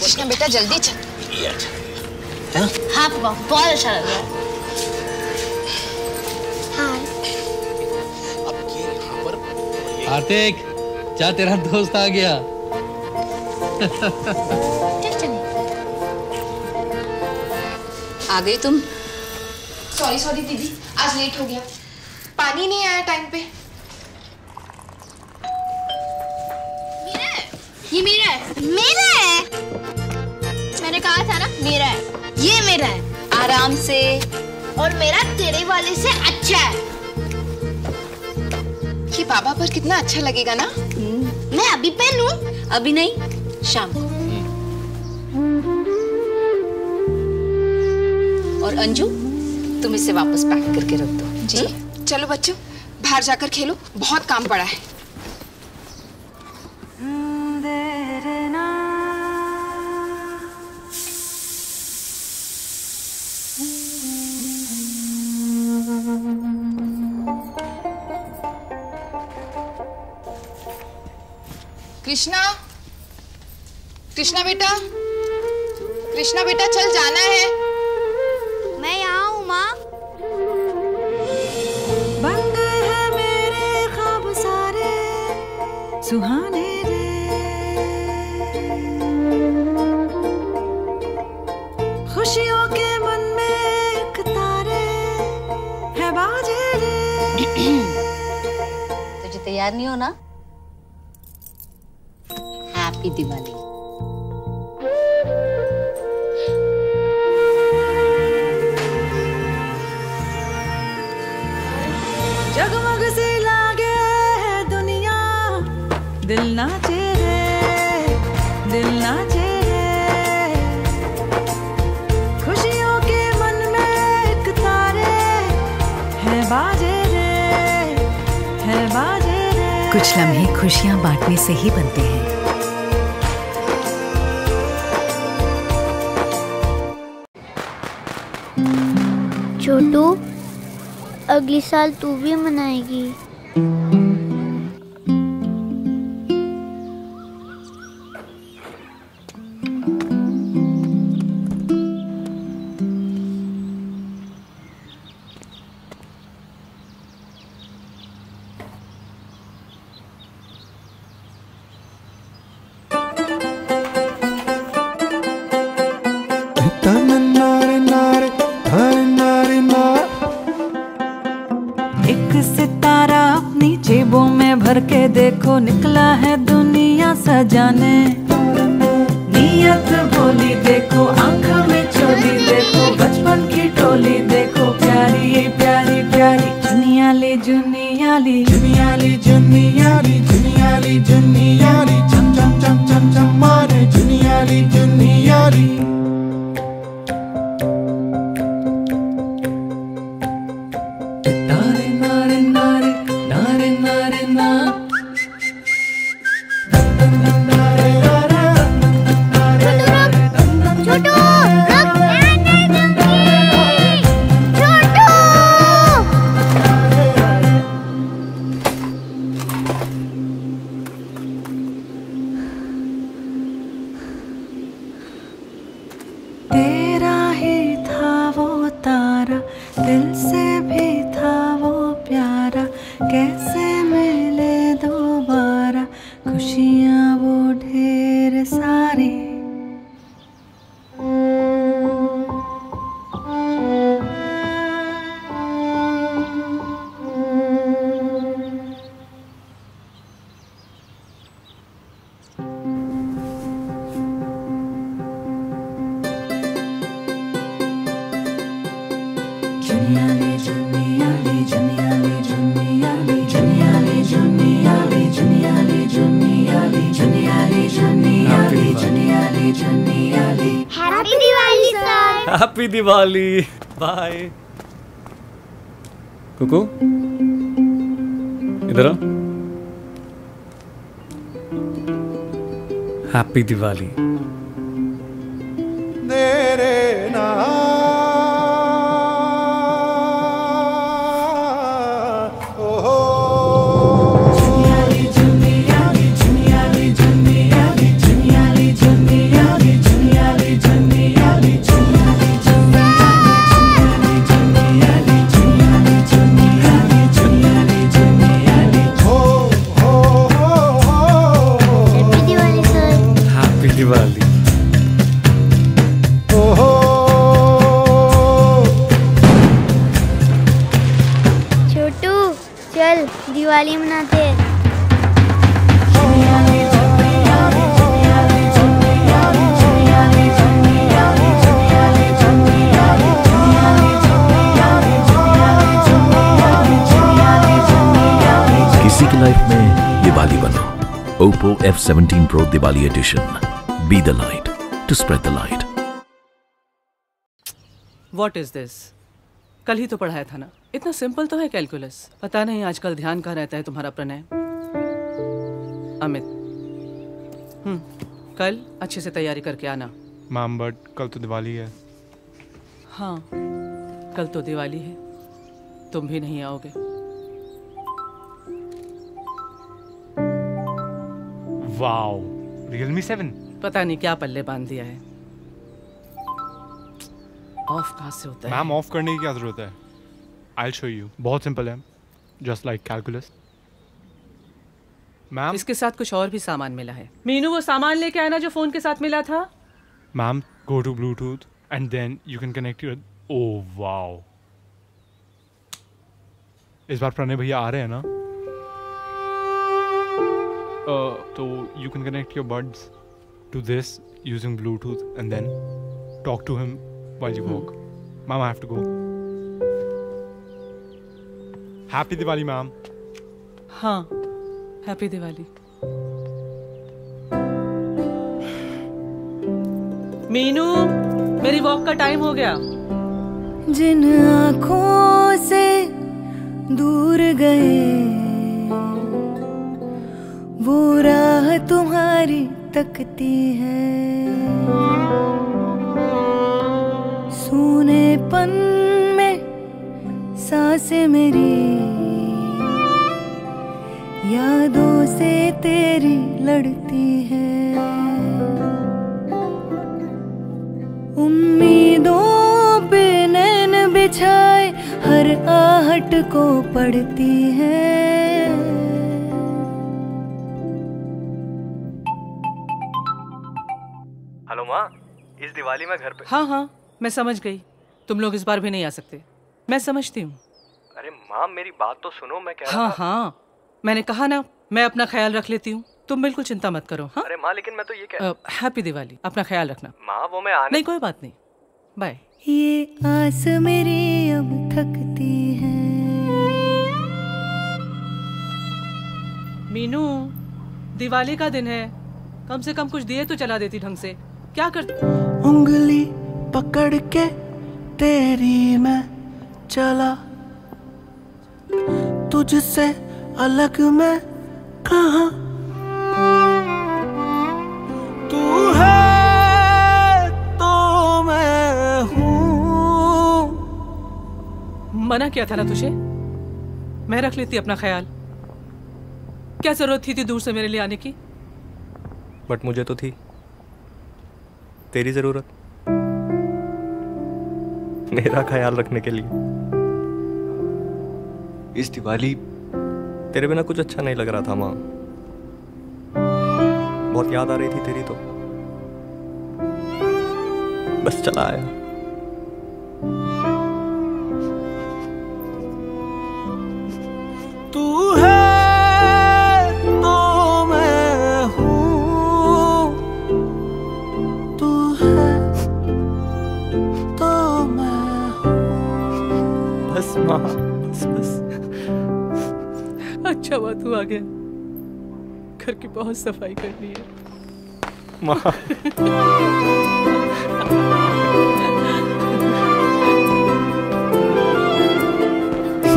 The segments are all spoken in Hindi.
कृष्णा बेटा जल्दी चल। ये अच्छा हाँ? हाँ पापा बहुत अच्छा लग रहा है। कार्तिक जा तेरा दोस्त आ गया। चल आ गई तुम? सॉरी सॉरी दीदी आज लेट हो गया। पानी नहीं आया टाइम पे। ये मेरा है। मेरा है? मैंने कहा था ना मेरा है। ये मेरा है। आराम से। और मेरा तेरे वाले से अच्छा है। ये बाबा पर कितना अच्छा लगेगा ना? मैं अभी पहनूं अभी नहीं शाम को। और अंजू तुम इसे वापस पैक करके रख दो। जी। चलो बच्चों बाहर जाकर खेलो। बहुत काम पड़ा है। कृष्णा कृष्णा बेटा कृष्णा बेटा चल जाना है। मैं यहाँ हूँ माँ। हैं मेरे ख्वाब सारे। सुहाने खुशियों के मन में एक तारे है बाजे रे। तुझे तैयार नहीं होना? हैप्पी दिवाली जगमग सी लागे है दुनिया। दिल नाचे रे दिल नाचे कुछ लम्हे खुशियाँ बांटने से ही बनते हैं। छोटू अगली साल तू भी मनाएगी। देखो निकला है दुनिया सजाने। नियत बोली देखो, आँख में चोली देखो, बचपन की टोली देखो, प्यारी प्यारी प्यारी। जुनियाली जुनियाली जुनियाली जुनियाली। सारे Junior, Junior, Junior, Junior, happy Diwali sir happy Diwali bye Kuku इधर happy Diwali Oppo F17 Pro Diwali edition be the light to spread the light what is this कल ही तो पढ़ाया था ना। इतना सिंपल तो है कैलकुलस पता नहीं आजकल ध्यान कहाँ रहता है तुम्हारा प्रणय। अमित। हम्म कल अच्छे से तैयारी करके आना। मैम बट कल तो दिवाली है। हाँ कल तो दिवाली है। तुम भी नहीं आओगे। वाओ। Realme seven. पता नहीं क्या पल्ले बाँध दिया है। ऑफ़ कहाँ से होता है? मैम ऑफ़ करने की क्या ज़रूरत है? आई शो यू बहुत सिंपल है। जस्ट लाइक कैलकुलस मैम इसके साथ कुछ और भी सामान मिला है। मीनू वो सामान लेके आना जो फ़ोन के साथ मिला था? Ma'am go to Bluetooth and then you can connect your oh wow इस बार प्रणय भैया आ रहे हैं ना? Uh, तो you can connect your buds to this using Bluetooth and then talk to him while you walk. Mom, I have to go. Happy Diwali, ma'am. हाँ हैप्पी दिवाली मीनू मेरी वॉक का टाइम हो गया जिन आँखों से दूर गए वो राह तुम्हारी तकती है। सुने पन में साँसें मेरी, यादों से तेरी लड़ती है। उम्मीदों पे नैन बिछाए, हर आहट को पढ़ती है। हेलो माँ इस दिवाली में घर पे। हाँ हाँ मैं समझ गई। तुम लोग इस बार भी नहीं आ सकते। मैं समझती हूँ। अरे माँ मेरी बात तो सुनो मैं कह हाँ हाँ मैंने कहा ना मैं अपना ख्याल रख लेती हूँ। तुम बिल्कुल चिंता मत करो हाँ? अरे माँ लेकिन मैं तो ये कह हैप्पी दिवाली अपना ख्याल रखना। माँ वो मैं आने नहीं कोई बात नहीं। बाय। ये आस मेरी अब थकती है। मीनू दिवाली का दिन है। कम से कम कुछ दिए तो चला देती ढंग से। क्या कर उंगली पकड़ के तेरी मैं चला। तुझसे अलग मैं कहा? तू है तो मैं हूँ। मना किया था ना तुझे? मैं रख लेती अपना ख्याल। क्या ज़रूरत थी, थी दूर से मेरे लिए आने की? बट मुझे तो थी। तेरी ज़रूरत। मेरा ख्याल रखने के लिए। इस दिवाली तेरे बिना कुछ अच्छा नहीं लग रहा था माँ। बहुत याद आ रही थी तेरी तो। बस चला आया। बहुत सफ़ाई करनी है।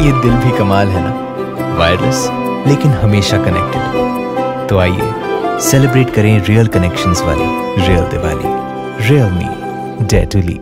ये दिल भी कमाल है ना? वायरलेस लेकिन हमेशा कनेक्टेड तो आइए सेलिब्रेट करें रियल कनेक्शंस वाली real Diwali. Real me day to Lee